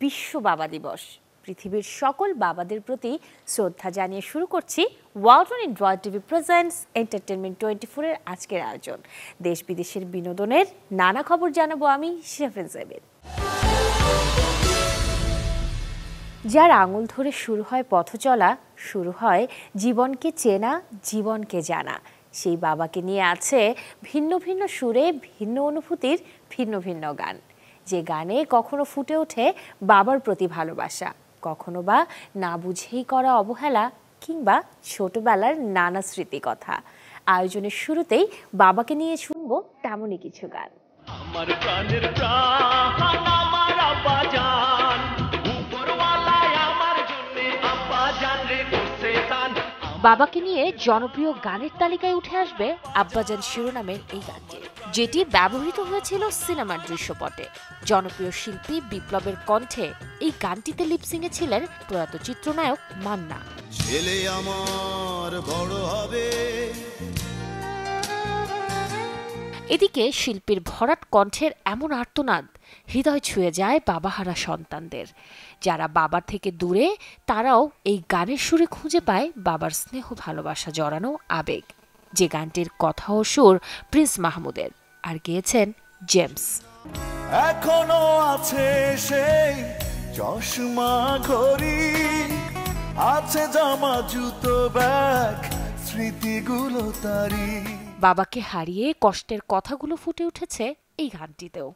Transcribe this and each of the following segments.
বিশ্ব বাবা দিবস। পৃথিবীর সকল বাবাদের প্রতি শ্রদ্ধা জানিয়ে শুরু করছি Walton android TV presents entertainment twenty ফোরের আজকের আয়োজন। দেশ বিদেশের বিনোদনের নানা খবর জানাব আমি শেফেন জেবেদ যার আঙুল ধরে শুরু হয় পথ চলা, শুরু হয় জীবনকে চেনা, জীবনকে জানা। সেই বাবাকে নিয়ে আছে ভিন্ন ভিন্ন সুরে ভিন্ন অনুভূতির ভিন্ন ভিন্ন গান। যে গানে কখনো ফুটে ওঠে বাবার প্রতি ভালোবাসা, কখনো বা না বুঝেই করা অবহেলা কিংবা ছোটবেলার নানা স্মৃতি কথা আয়োজনের শুরুতেই বাবাকে নিয়ে শুনব তেমনই কিছু গান। আমার প্রাণের প্রাণ বাবাকে নিয়ে জনপ্রিয় গানের তালিকায় উঠে আসবে আব্বাজান শিরোনামের এই গানটি, যেটি ব্যবহৃত হয়েছিল সিনেমার দৃশ্যপটে। জনপ্রিয় শিল্পী বিপ্লবের কণ্ঠে এই গানটিতে লিপসিংয়ে ছিলেন প্রয়াত চিত্রনায়ক মান্না। ছেলে আমার বড় হবে এদিকে শিল্পীর ভরাট কণ্ঠের এমন আর্তনাদ হৃদয় ছুঁয়ে যায় বাবাহারা সন্তানদের। যারা বাবার থেকে দূরে, তারাও এই গানের সুরে খুঁজে পায় বাবার স্নেহ ভালোবাসা জড়ানো আবেগ। যে গানটির কথা ও সুর প্রিন্স মাহমুদের, আর গেয়েছেন জেমস। এখনও আছে সেই চশমা ঘড়ি, আছে জামা, জুতো, ব্যাগ, স্মৃতিগুলো তারি বাবাকে হারিয়ে কষ্টের কথাগুলো ফুটে উঠেছে এই গানটিতেও।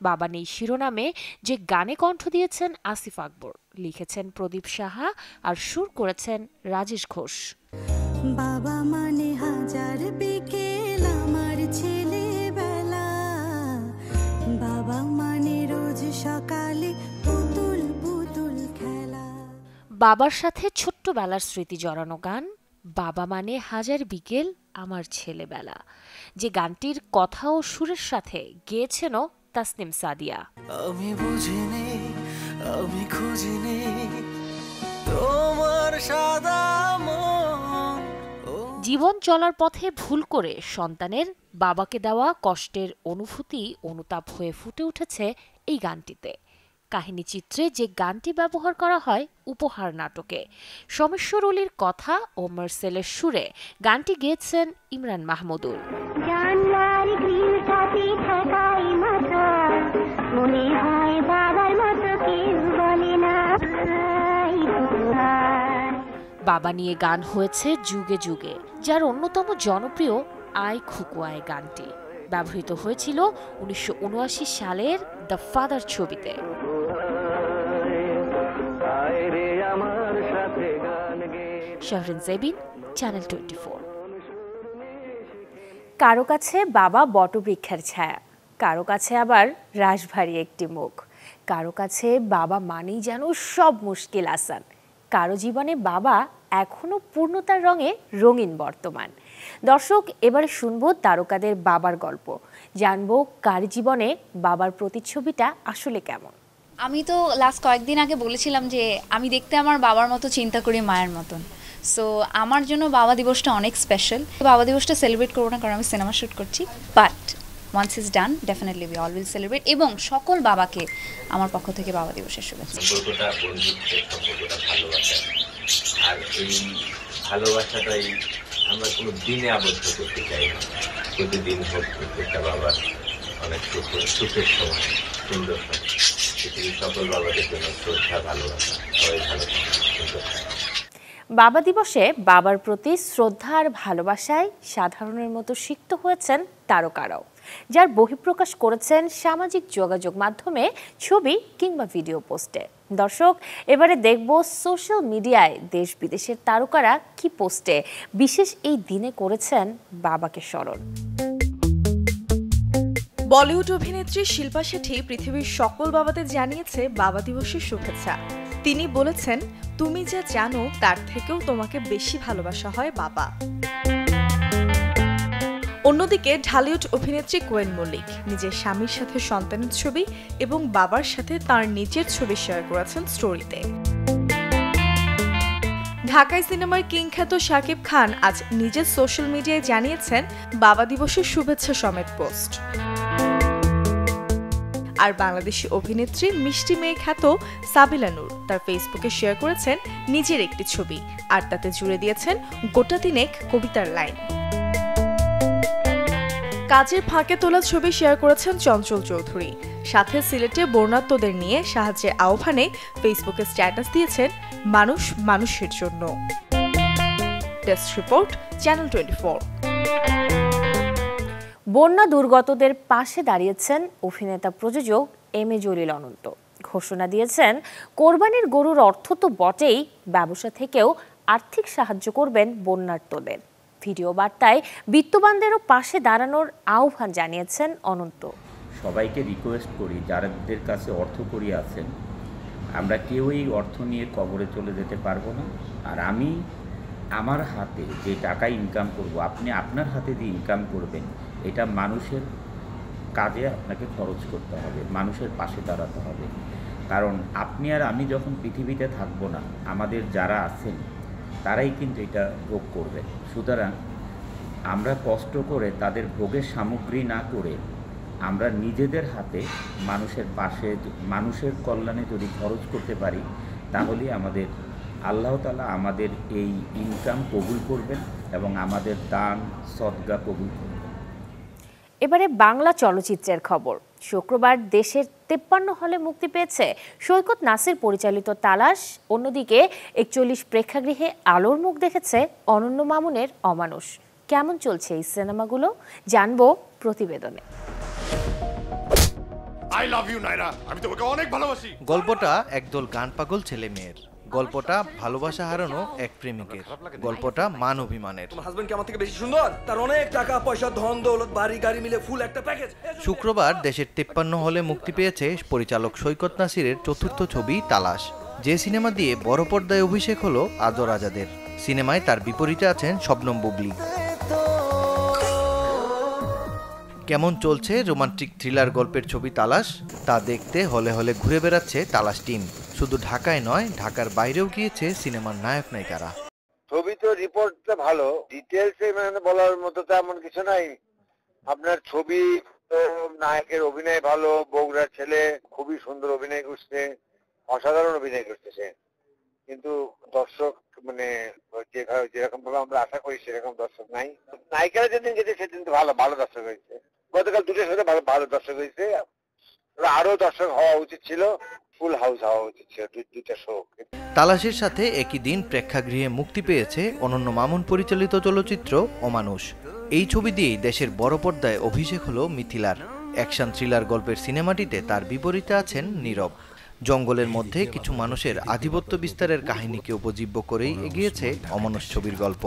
বাবা নেই শিরোনামে যে গানে কণ্ঠ দিয়েছেন আসিফ আকবর লিখেছেন প্রদীপ সাহা আর সুর করেছেন রাজেশ ঘোষ। বাবা মানে হাজার বিকেল আমার ছেলেবেলা। বাবা মানে রোজ সকালে পুতুল পুতুল খেলা। বাবার সাথে ছোট্টবেলার স্মৃতি জড়ানো গান বাবা মানে হাজার বিকেল আমার ছেলেবেলা। যে গানটির কথা ও সুরের সাথে গেয়েছেনও তাসনিম সাদিয়া। আমি বুঝিনি আমি খুঁজিনি তোমার সাদা জীবন চলার পথে ভুল করে সন্তানের বাবাকে দেওয়া কষ্টের অনুভূতি অনুতাপ হয়ে ফুটে উঠেছে এই গানটিতে। কাহিনী চিত্রে যে গানটি ব্যবহার করা হয় উপহার নাটকে। সমেশ্বর অলির কথা ও মার্সেলের সুরে গানটি গেয়েছেন ইমরান মাহমুদুল। জানলার গ্রিলটাতে থাকাই মতো মনে হয় বাবার মতো কেউ বলে না বাবা নিয়ে গান হয়েছে যুগে যুগে যার অন্যতম জনপ্রিয় আয় খুকুয়ায় গানটি। ব্যবহৃত হয়েছিল উনিশশো উনআশি সালের দ্য ফাদার ছবিতে। Shahrin Zebin channel twenty four কারও কাছে বাবা বটবৃক্ষের ছায়া কারও কাছে আবার রাশভারী একটি মুখ কারও কাছে বাবা মানেই যেন সব মুশকিল আসান কারও জীবনে বাবা এখনও পূর্ণতার রঙে রঙিন বর্তমান। দর্শক এবারে শুনব তারকাদের বাবার গল্প জানব কার জীবনে বাবার প্রতিচ্ছবিটা আসলে কেমন। আমি তো লাস্ট কয়েকদিন আগে বলেছিলাম যে আমি দেখতে আমার বাবার মতো চিন্তা করি মায়ের মতন। সো আমার জন্য বাবা দিবসটা অনেক স্পেশাল বাবা দিবসটা সেলিব্রেট করব না, কারণ আমি সিনেমা শ্যুট করছি। But once is done definitely we all will celebrate এবং সকল বাবাকে আমার পক্ষ থেকে বাবা দিবসের শুভেচ্ছা। আর ভালোবাসাটাই আমরা কোনো দিনে আবদ্ধ করতে চাই না। প্রতিদিন হোক প্রত্যেকটা বাবার অনেক সুখের সময়, সুন্দর সময়। পৃথিবীর সকল বাবাদের জন্য শ্রদ্ধা, ভালোবাসা, সবাই ভালো সুন্দর থাকুন। বাবা দিবসে বাবার প্রতি শ্রদ্ধা আর ভালোবাসায় সাধারণের মতো সিক্ত হয়েছেন তারকারাও, যার বহিঃপ্রকাশ করেছেন সামাজিক যোগাযোগ মাধ্যমে ছবি কিংবা ভিডিও পোস্টে। দর্শক, এবারে দেখব সোশ্যাল মিডিয়ায় দেশ বিদেশের তারকারা কি পোস্টে বিশেষ এই দিনে করেছেন বাবাকে স্মরণ। বলিউড অভিনেত্রী শিল্পা শেঠি পৃথিবীর সকল বাবাদের জানিয়েছে বাবা দিবসের শুভেচ্ছা। তিনি বলেছেন, তুমি যা জানো, তার থেকেও তোমাকে বেশি ভালোবাসা হয় বাবা। অন্যদিকে ঢালিউড অভিনেত্রী কোয়েন মল্লিক নিজের স্বামীর সাথে সন্তানের ছবি এবং বাবার সাথে তার নিজের ছবি শেয়ার করেছেন স্টোরিতে। ঢাকায় সিনেমার কিং খ্যাত শাকিব খান আজ নিজের সোশ্যাল মিডিয়ায় জানিয়েছেন, বাবা দিবসের শুভেচ্ছা সমেত পোস্ট। আর বাংলাদেশি অভিনেত্রী মিষ্টি মেয়ে খ্যাত সাবিলা নূর তার ফেসবুকে শেয়ার করেছেন নিজের একটি ছবি আর তাতে জুড়ে দিয়েছেন গোটা তিনেক কবিতার লাইন। কাজের ফাঁকে তোলা ছবি শেয়ার করেছেন চঞ্চল চৌধুরী। সাথে সিলেটে বর্ণাত্মদের নিয়ে সাহায্যের আহ্বানে ফেসবুকে স্ট্যাটাস দিয়েছেন মানুষ মানুষের জন্য। ডেস্ক রিপোর্ট, চ্যানেল টোয়েন্টি বন্যা দুর্গতদের পাশে দাঁড়িয়েছেন অভিনেতা প্রযোজক এম এ জলিল অনন্ত। ঘোষণা দিয়েছেন, কোরবানির গরুর অর্থ তো বটেই, ব্যবসা থেকেও আর্থিক সাহায্য করবেন বন্যার্তদের। ভিডিও বার্তায় বিত্তবানদেরও পাশে দাঁড়ানোর আহ্বান জানিয়েছেন অনন্ত। সবাইকে রিকোয়েস্ট করি যাদের কাছে অর্থ করি আছেন, আমরা কেউই অর্থ নিয়ে কবরে চলে যেতে পারব না। আর আমি আমার হাতে যে টাকা ইনকাম করব, আপনি আপনার হাতে দিয়ে ইনকাম করবেন এটা মানুষের কাজে আপনাকে খরচ করতে হবে, মানুষের পাশে দাঁড়াতে হবে। কারণ আপনি আর আমি যখন পৃথিবীতে থাকব না, আমাদের যারা আছেন, তারাই কিন্তু এটা ভোগ করবে। সুতরাং আমরা কষ্ট করে তাদের ভোগের সামগ্রী না করে আমরা নিজেদের হাতে মানুষের পাশে মানুষের কল্যাণে যদি খরচ করতে পারি, তাহলে আমাদের, আল্লাহ তালা আমাদের এই ইনকাম কবুল করবেন এবং আমাদের দান, সদগা কবুল করবেন। এবারে বাংলা চলচ্চিত্রের খবর। শুক্রবার দেশের তেপ্পান্ন হলে মুক্তি পেয়েছে সৈকত নাসির পরিচালিত তালাশ। অন্যদিকে একচল্লিশ প্রেক্ষাগৃহে আলোর মুখ দেখেছে অনন্য মামুনের অমানুষ। কেমন চলছে এই সিনেমাগুলো? জানব প্রতিবেদনে। আই লাভ ইউ নাইরা আমি তোমাকে অনেক ভালোবাসি। গল্পটা একদল গান পাগল ছেলে মেয়ের গল্পটা ভালোবাসা হারানো এক প্রেমিকের। গল্পটা মান অভিমানের। হাজবেন্ড কি আমার থেকে বেশি সুন্দর? তার অনেক টাকা পয়সা ধন দৌলত বাড়ি গাড়ি মিলে ফুল একটা প্যাকেজ শুক্রবার দেশের তেপ্পান্ন হলে মুক্তি পেয়েছে পরিচালক সৈকত নাসিরের চতুর্থ ছবি তালাশ যে সিনেমা দিয়ে বড় পর্দায় অভিষেক হলো আদর আজাদের সিনেমায় তার বিপরীতে আছেন শবনম বুবলি। কেমন চলছে রোমান্টিক থ্রিলার গল্পের ছবি তালাশ? তা দেখতে হলে হলে ঘুরে বেড়াচ্ছে তালাশ টিম। শুধু ঢাকায় নয়, ঢাকার বাইরেও গিয়েছে সিনেমার নায়ক নায়িকারা। ছবি তো রিপোর্টটা ভালো ডিটেলস মানে বলার মতো তো এমন কিছু নাই। আপনার ছবি নায়কের অভিনয় ভালো, বগুড়ার ছেলে খুবই সুন্দর অভিনয় করছে, অসাধারণ অভিনয় করতেছে। কিন্তু দর্শক মানে যেরকম ভাবে আমরা আশা করি সেরকম দর্শক নাই। নায়িকারা যেদিন গেছে সেদিন তো ভালো ভালো দর্শক হয়েছে। গতকাল দুটোর সাথে ভালো ভালো দর্শক হয়েছে। আরও দর্শক হওয়া উচিত ছিল। ফুল হাউস তালাশের সাথে একই দিন প্রেক্ষাগৃহে মুক্তি পেয়েছে অনন্য মামুন পরিচালিত চলচ্চিত্র অমানুষ। এই ছবি দিয়েই দেশের বড় পর্দায় অভিষেক হলো মিথিলার। অ্যাকশন থ্রিলার গল্পের সিনেমাটিতে তার বিপরীতে আছেন নীরব। জঙ্গলের মধ্যে কিছু মানুষের আধিপত্য বিস্তারের কাহিনীকে উপজীব্য করেই এগিয়েছে অমানুষ ছবির গল্প।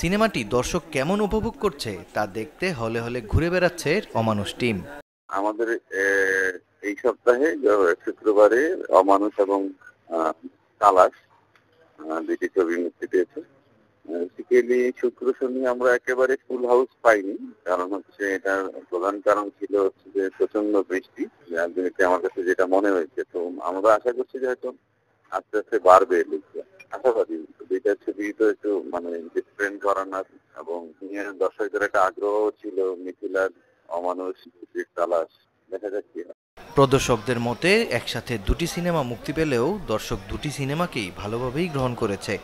সিনেমাটি দর্শক কেমন উপভোগ করছে তা দেখতে হলে হলে ঘুরে বেড়াচ্ছে অমানুষ টিম। আমাদের এই সপ্তাহে শুক্রবারে অমানুষ এবং তালাশ দুইটি ছবি মুক্তি পেয়েছে। বেসিক্যালি শুক্র শনি আমরা একেবারে ফুল হাউস পাইনি, কারণ হচ্ছে এটার প্রধান কারণ ছিল হচ্ছে যে প্রচণ্ড বৃষ্টি জন্য আমার কাছে যেটা মনে হয়েছে, তো আমরা আশা করছি যে হয়তো আস্তে আস্তে বাড়বে লোকটা আশাবাদী, দুইটা ছবি তো একটু মানে ডিফারেন্ট করানোর এবং দর্শকদের একটা আগ্রহ ছিল, মিথিলার অমানুষ তালাশ দেখা যাচ্ছে প্রদর্শকদের মতে, একসাথে দুটি সিনেমা মুক্তি পেলেও দর্শক দুটি সিনেমাকেই ভালোভাবেই গ্রহণ করেছে।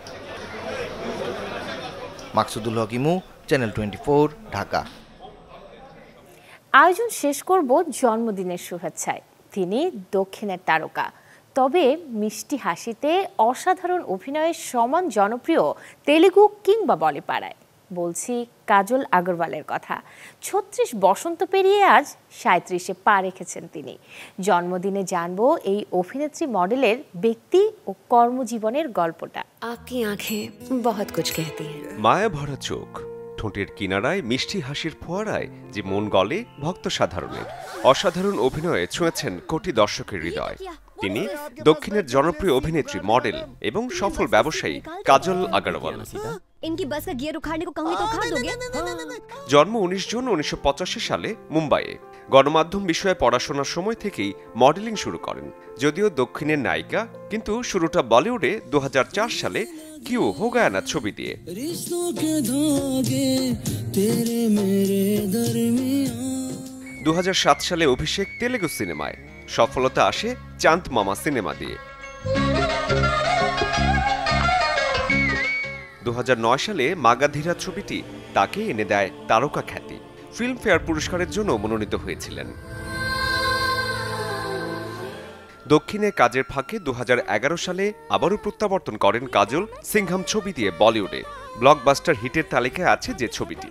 মাকসুদুল হকিমু চ্যানেল টোয়েন্টি ঢাকা। আয়োজন শেষ করব জন্মদিনের শুভেচ্ছায়। তিনি দক্ষিণের তারকা। তবে মিষ্টি হাসিতে অসাধারণ অভিনয়ের সমান জনপ্রিয় তেলেগু কিংবা বলে পাড়ায় বলছি কাজল আগরওয়ালের কথা। ছত্রিশ বসন্ত পেরিয়ে আজ সাঁত্রিশে পা রেখেছেন তিনি। জন্মদিনে জানব এই অভিনেত্রী মডেলের ব্যক্তি ও কর্মজীবনের গল্পটা। আঁকি আঁখে বহুত কুছ কেহতি মায়া ভরা চোখ ঠোঁটের কিনারায় মিষ্টি হাসির ফোয়ারায় যে মন গলে ভক্ত সাধারণের। অসাধারণ অভিনয়ে ছুঁয়েছেন কোটি দর্শকের হৃদয়। তিনি দক্ষিণের জনপ্রিয় অভিনেত্রী মডেল এবং সফল ব্যবসায়ী কাজল আগরওয়াল। জন্ম উনিশ জুন উনিশশো সালে মুম্বাইয়ে গণমাধ্যম বিষয়ে পড়াশোনার সময় থেকেই মডেলিং শুরু করেন। যদিও দক্ষিণের নায়িকা কিন্তু শুরুটা বলিউডে দু হাজার চার সালে কিউ হোগায়ানা ছবি দিয়ে। দু হাজার সাত সালে অভিষেক তেলেগু সিনেমায়। সফলতা আসে চাঁদ মামা সিনেমা দিয়ে। দু হাজার নয় সালে মাগাধীরা ছবিটি তাকে এনে দেয় তারকা খ্যাতি। ফিল্মফেয়ার পুরস্কারের জন্য মনোনীত হয়েছিলেন। দক্ষিণে কাজের ফাঁকে দু হাজার এগারো সালে আবারও প্রত্যাবর্তন করেন কাজল, সিংহাম ছবি দিয়ে বলিউডে। ব্লকবাস্টার হিটের তালিকায় আছে যে ছবিটি।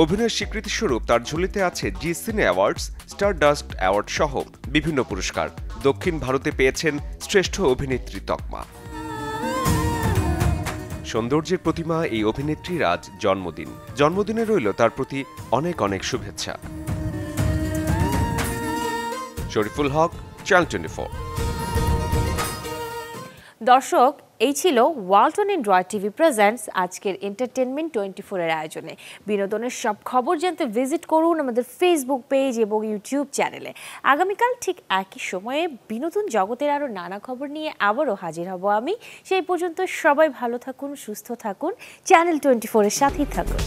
অভিনয়ের স্বীকৃতিস্বরূপ তার ঝুলিতে আছে জি সিনে অ্যাওয়ার্ডস স্টার ডাস্ট অ্যাওয়ার্ড সহ বিভিন্ন পুরস্কার। দক্ষিণ ভারতে পেয়েছেন শ্রেষ্ঠ অভিনেত্রী তকমা। সৌন্দর্যের প্রতিমা এই অভিনেত্রীর আজ জন্মদিন। জন্মদিনে রইল তার প্রতি অনেক অনেক শুভেচ্ছা। শরীফুল হক, চ্যানেল টোয়েন্টি দর্শক এই ছিল ওয়ালটন অ্যান্ড্রয়েড টিভি প্রেজেন্টস আজকের এন্টারটেনমেন্ট টোয়েন্টি ফোরের আয়োজনে। বিনোদনের সব খবর জানতে ভিজিট করুন আমাদের ফেসবুক পেজ এবং ইউটিউব চ্যানেলে আগামীকাল ঠিক একই সময়ে বিনোদন জগতের আরও নানা খবর নিয়ে আবারও হাজির হব আমি। সেই পর্যন্ত সবাই ভালো থাকুন, সুস্থ থাকুন। চ্যানেল টোয়েন্টি ফোরের সাথেই থাকুন।